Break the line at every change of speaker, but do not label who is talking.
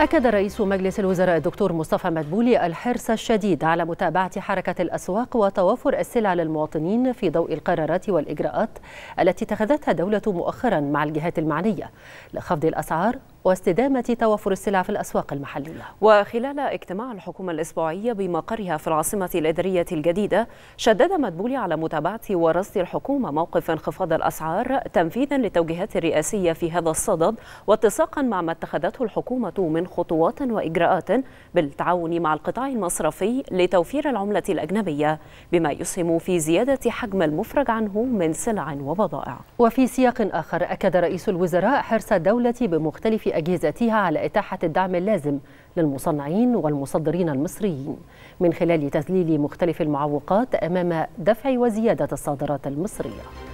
أكد رئيس مجلس الوزراء الدكتور مصطفى مدبولي الحرص الشديد على متابعة حركة الأسواق وتوافر السلع للمواطنين في ضوء القرارات والإجراءات التي اتخذتها الدولة مؤخرا مع الجهات المعنية. لخفض الأسعار واستدامة توفر السلع في الأسواق المحلية.
وخلال اجتماع الحكومة الأسبوعية بمقرها في العاصمة الإدارية الجديدة شدد مدبولي على متابعة ورصد الحكومة موقف انخفاض الأسعار تنفيذا للتوجيهات الرئاسية في هذا الصدد واتساقا مع ما اتخذته الحكومة من خطوات وإجراءات بالتعاون مع القطاع المصرفي لتوفير العملة الأجنبية بما يسهم في زيادة حجم المفرج عنه من سلع وبضائع.
وفي سياق آخر أكد رئيس الوزراء حرص الدولة بمختلف أجهزتها على إتاحة الدعم اللازم للمصنعين والمصدرين المصريين. من خلال تذليل مختلف المعوقات أمام دفع وزيادة الصادرات المصرية.